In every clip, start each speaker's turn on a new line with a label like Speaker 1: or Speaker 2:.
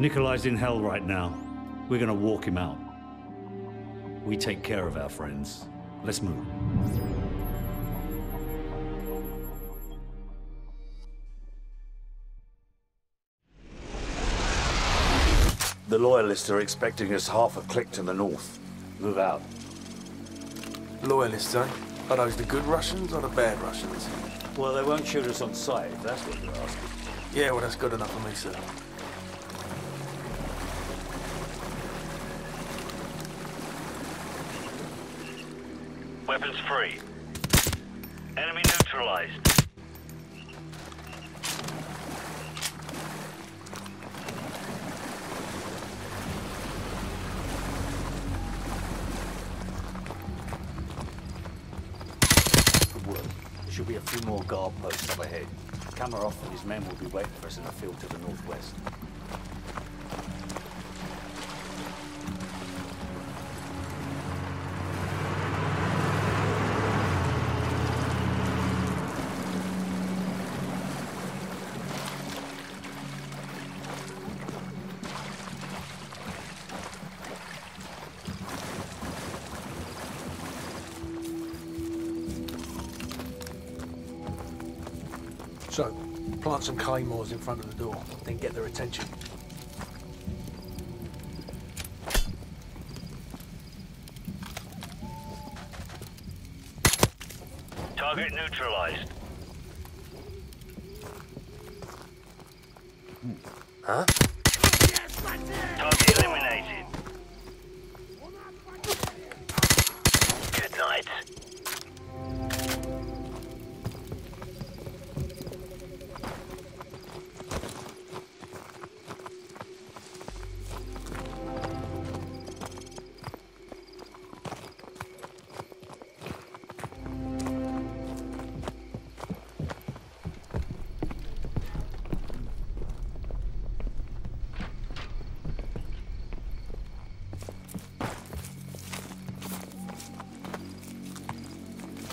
Speaker 1: Nikolai's in hell right now. We're gonna walk him out. We take care of our friends. Let's move.
Speaker 2: The Loyalists are expecting us half a click to the north. Move out.
Speaker 3: Loyalists, eh? Are those the good Russians or the bad Russians?
Speaker 1: Well, they won't shoot us on sight, if that's what you're asking.
Speaker 3: Yeah, well, that's good enough for me, sir.
Speaker 4: Weapons free. Enemy neutralized.
Speaker 1: Good work. There should be a few more guard posts up ahead. Kamarov and his men will be waiting for us in a field to the northwest.
Speaker 3: So, plant some claymores in front of the door, then get their attention.
Speaker 4: Target neutralized. Hmm. Huh?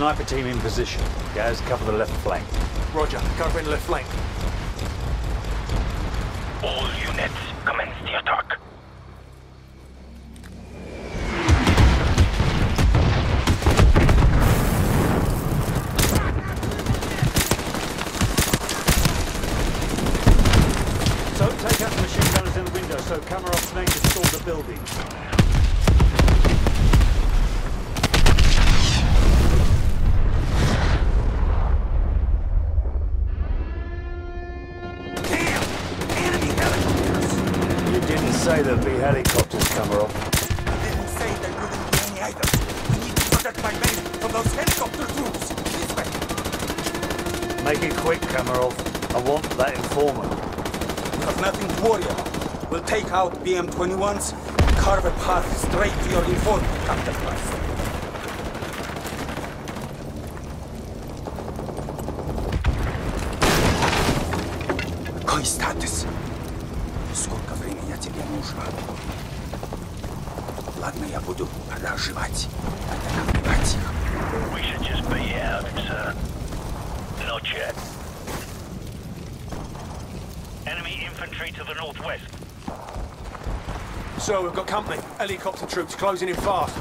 Speaker 5: Sniper
Speaker 1: team in position. Guys, cover the left flank.
Speaker 3: Roger, covering the left flank.
Speaker 4: All units, commence the attack.
Speaker 5: Nothing about. We'll take out BM-21s and carve a path straight to your informant, Captain Price. Твой статус. Сколько времени тебе нужно? Ладно, я буду проживать.
Speaker 4: Northwest.
Speaker 3: Sir, we've got company. Helicopter troops closing in fast.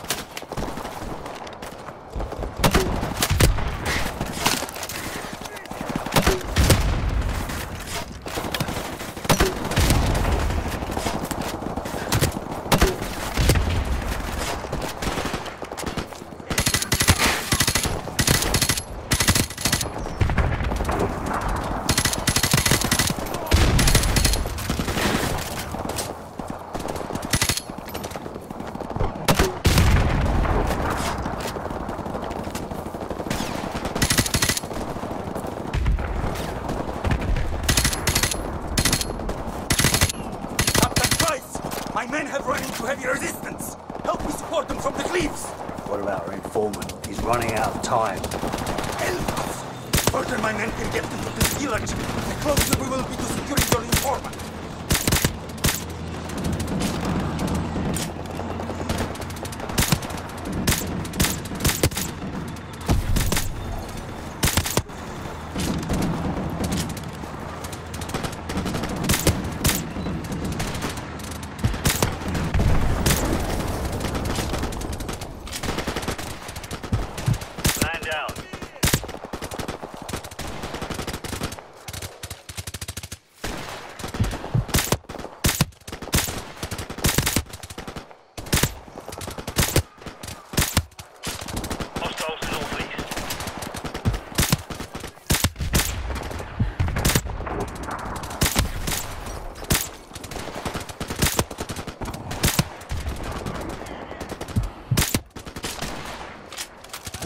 Speaker 5: Captain Price! My men have run into heavy resistance. Help me support them from the cliffs.
Speaker 1: What about our informant? He's running out of time.
Speaker 5: Help us! Further my men can get into this village, the closer we will be to securing your informant.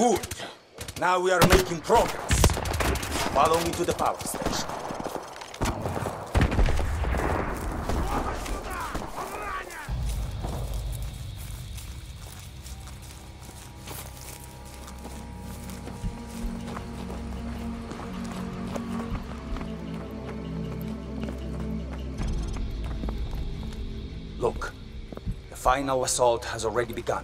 Speaker 5: Good. Now we are making progress. Follow me to the power station. Look, the final assault has already begun.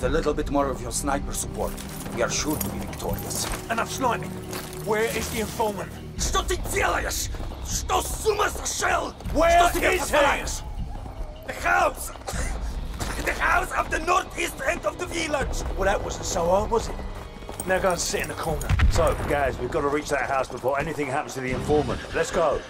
Speaker 5: With a little bit more of your sniper support, we are sure to be victorious.
Speaker 3: Enough sniping. Where is the informant?
Speaker 5: Что ты делаешь? Что с ума сошел?
Speaker 3: Where
Speaker 5: Что тебе
Speaker 3: is he?
Speaker 5: позволяешь? The house! The house of the northeast end of the village!
Speaker 3: Well, that wasn't so hard, was it? Now go and sit in the corner.
Speaker 1: So, guys, we've got to reach that house before anything happens to the informant. Let's go.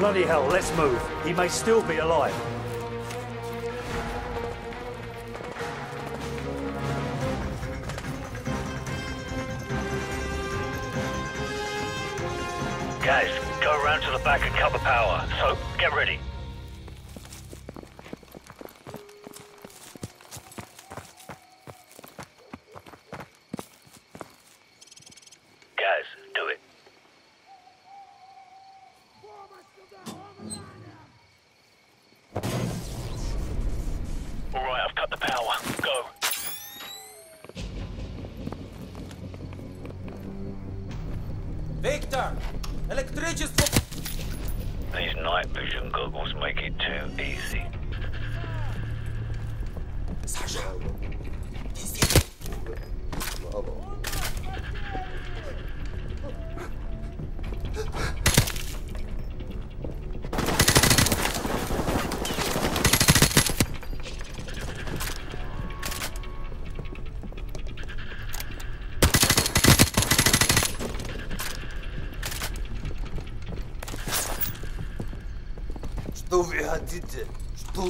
Speaker 1: Bloody hell, let's move. He may still be alive.
Speaker 4: Guys, go around to the back and the power. So, get ready.
Speaker 6: Что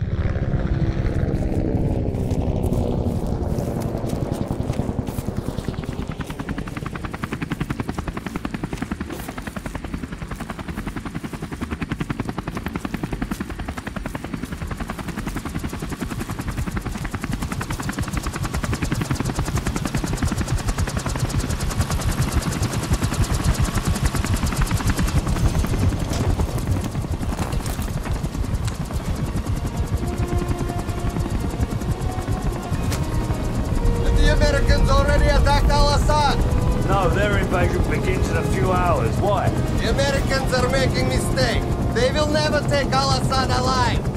Speaker 7: Their invasion begins in a few hours. Why?
Speaker 6: The Americans are making mistake. They will never take Al-Assad alive.